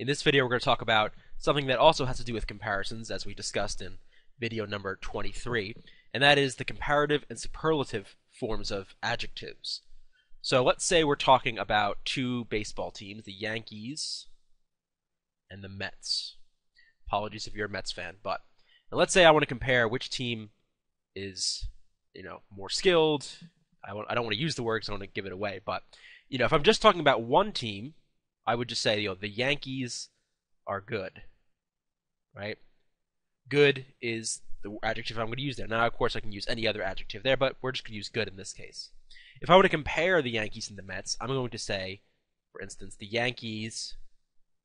In this video, we're going to talk about something that also has to do with comparisons, as we discussed in video number 23, and that is the comparative and superlative forms of adjectives. So let's say we're talking about two baseball teams, the Yankees and the Mets. Apologies if you're a Mets fan, but let's say I want to compare which team is, you know, more skilled. I, want, I don't want to use the word because I want to give it away, but you know, if I'm just talking about one team, I would just say, you know, the Yankees are good, right? Good is the adjective I'm going to use there. Now, of course, I can use any other adjective there, but we're just going to use good in this case. If I were to compare the Yankees and the Mets, I'm going to say, for instance, the Yankees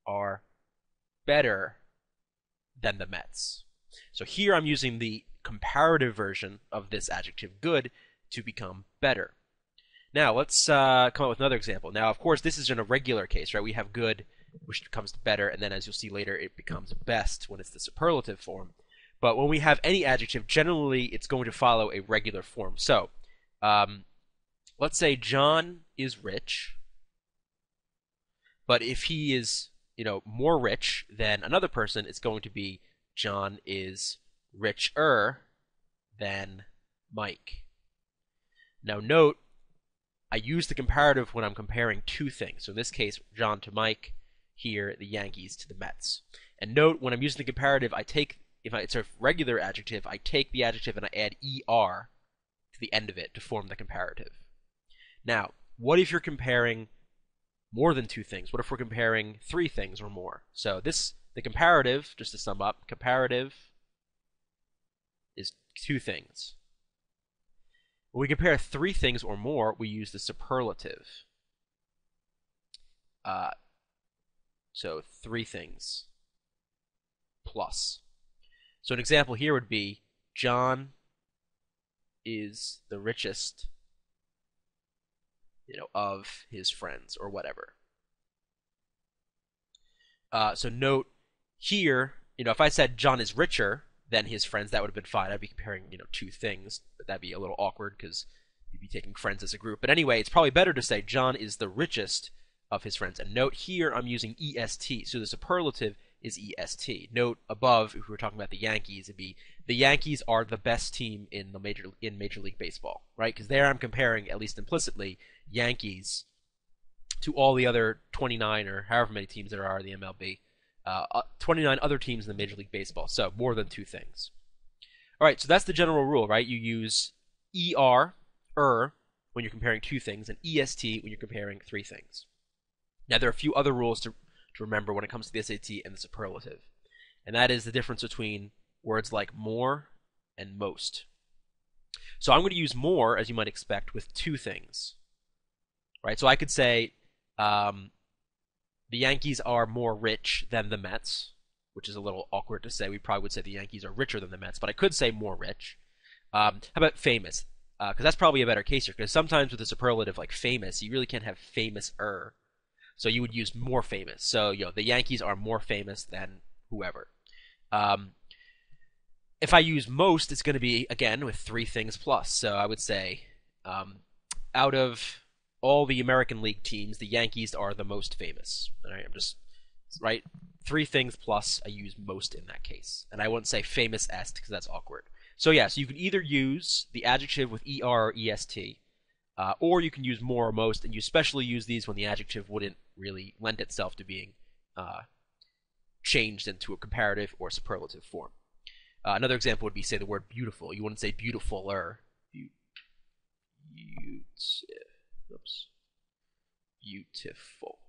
are better than the Mets. So here I'm using the comparative version of this adjective good to become better. Now let's uh, come up with another example. Now, of course, this is in a regular case, right? We have good, which becomes better, and then as you'll see later, it becomes best when it's the superlative form. But when we have any adjective, generally it's going to follow a regular form. So, um, let's say John is rich, but if he is, you know, more rich than another person, it's going to be John is richer than Mike. Now note, I use the comparative when I'm comparing two things. So in this case, John to Mike, here the Yankees to the Mets. And note, when I'm using the comparative, I take, if I, it's a regular adjective, I take the adjective and I add er to the end of it to form the comparative. Now, what if you're comparing more than two things? What if we're comparing three things or more? So this, the comparative, just to sum up, comparative is two things. When we compare three things or more, we use the superlative. Uh, so three things plus. So an example here would be John is the richest you know, of his friends or whatever. Uh, so note here, you know, if I said John is richer, than his friends, that would have been fine. I'd be comparing, you know, two things, but that'd be a little awkward because you'd be taking friends as a group. But anyway, it's probably better to say John is the richest of his friends. And note here, I'm using EST, so the superlative is EST. Note above, if we were talking about the Yankees, it'd be the Yankees are the best team in the major in Major League Baseball, right? Because there I'm comparing, at least implicitly, Yankees to all the other 29 or however many teams there are in the MLB uh, uh, 29 other teams in the Major League Baseball. So more than two things. All right, so that's the general rule, right? You use ER, er, when you're comparing two things, and EST when you're comparing three things. Now, there are a few other rules to, to remember when it comes to the SAT and the superlative, and that is the difference between words like more and most. So I'm going to use more, as you might expect, with two things. Right? So I could say um, the Yankees are more rich than the Mets, which is a little awkward to say. We probably would say the Yankees are richer than the Mets, but I could say more rich. Um, how about famous? Because uh, that's probably a better case here. Because sometimes with a superlative like famous, you really can't have famous-er. So you would use more famous. So you know the Yankees are more famous than whoever. Um, if I use most, it's going to be again with three things plus. So I would say um, out of all the American League teams, the Yankees are the most famous. All right, I'm just right. Three things plus I use most in that case, and I wouldn't say famous est because that's awkward. So yeah, so you can either use the adjective with er or est, uh, or you can use more or most, and you especially use these when the adjective wouldn't really lend itself to being uh, changed into a comparative or superlative form. Uh, another example would be say the word beautiful. You wouldn't say beautifuler. Be- beautiful oops, beautiful,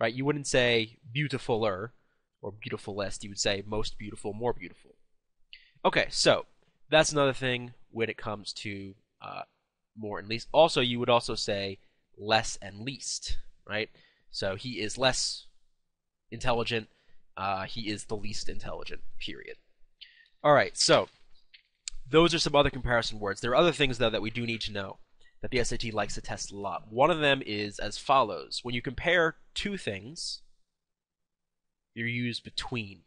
right? You wouldn't say beautifuler or beautifulest. You would say most beautiful, more beautiful. Okay, so that's another thing when it comes to uh, more and least. Also, you would also say less and least, right? So he is less intelligent. Uh, he is the least intelligent. Period. All right, so those are some other comparison words. There are other things though that we do need to know that the SAT likes to test a lot. One of them is as follows. When you compare two things, you use between.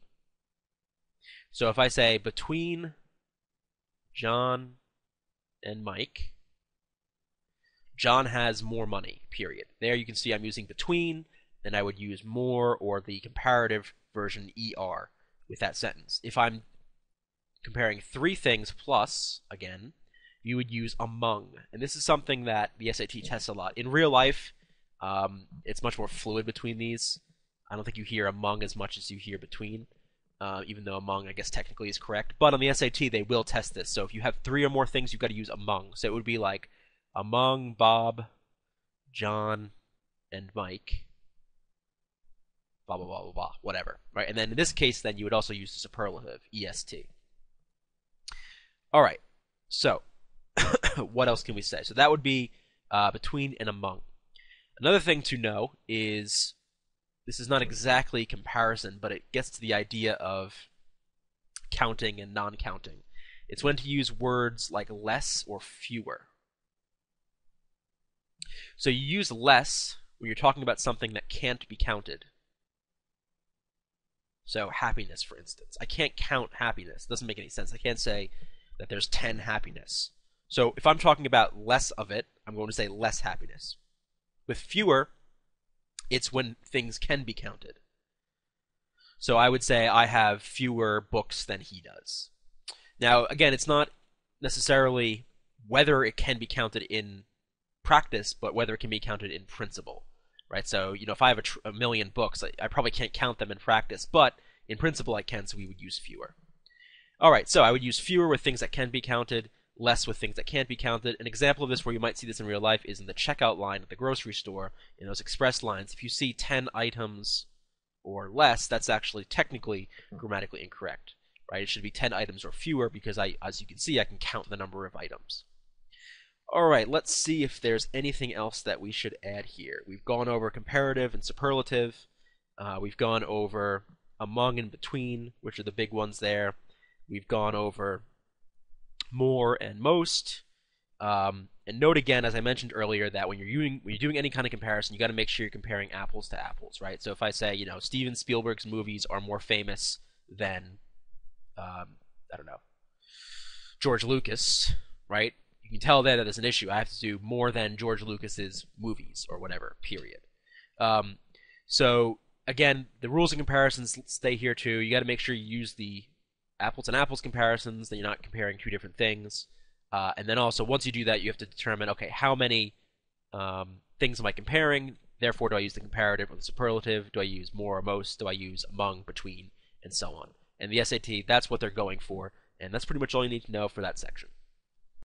So if I say between John and Mike, John has more money, period. There you can see I'm using between, then I would use more or the comparative version ER with that sentence. If I'm comparing three things plus, again, you would use among. And this is something that the SAT tests a lot. In real life, um, it's much more fluid between these. I don't think you hear among as much as you hear between, uh, even though among, I guess, technically is correct. But on the SAT, they will test this. So if you have three or more things, you've got to use among. So it would be like among Bob, John, and Mike. Blah, blah, blah, blah, blah, whatever. Right? And then in this case, then you would also use the superlative, EST. All right. So what else can we say? So that would be uh, between and among. Another thing to know is this is not exactly comparison, but it gets to the idea of counting and non counting. It's when to use words like less or fewer. So you use less when you're talking about something that can't be counted. So happiness, for instance. I can't count happiness. It doesn't make any sense. I can't say that there's 10 happiness. So if I'm talking about less of it, I'm going to say less happiness. With fewer, it's when things can be counted. So I would say I have fewer books than he does. Now, again, it's not necessarily whether it can be counted in practice, but whether it can be counted in principle, right? So, you know, if I have a, tr- a million books, I, I probably can't count them in practice, but in principle I can, so we would use fewer. All right, so I would use fewer with things that can be counted less with things that can't be counted. An example of this where you might see this in real life is in the checkout line at the grocery store, in those express lines. If you see 10 items or less, that's actually technically grammatically incorrect. Right? It should be 10 items or fewer because I as you can see I can count the number of items. Alright, let's see if there's anything else that we should add here. We've gone over comparative and superlative. Uh, we've gone over among and between, which are the big ones there. We've gone over more, and most. Um, and note again, as I mentioned earlier, that when you're doing when you're doing any kind of comparison, you got to make sure you're comparing apples to apples, right? So if I say, you know, Steven Spielberg's movies are more famous than, um, I don't know, George Lucas, right? You can tell then that there's an issue. I have to do more than George Lucas's movies or whatever. Period. Um, so again, the rules of comparisons stay here too. You got to make sure you use the apples and apples comparisons, that you're not comparing two different things. Uh, and then also, once you do that, you have to determine, okay, how many um, things am I comparing? Therefore, do I use the comparative or the superlative? Do I use more or most? Do I use among, between, and so on? And the SAT, that's what they're going for, and that's pretty much all you need to know for that section.